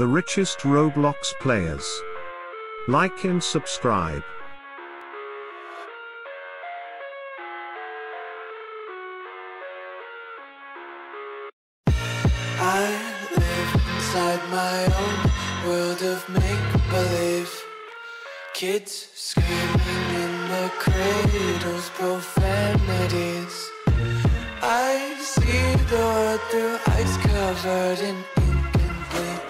The richest Roblox players. Like and subscribe. I live inside my own world of make-believe Kids screaming in the cradles, profanities I see the world through ice covered in ink and bleach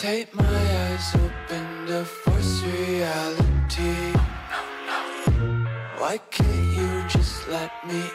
Take my eyes open to force reality. Why can't you just let me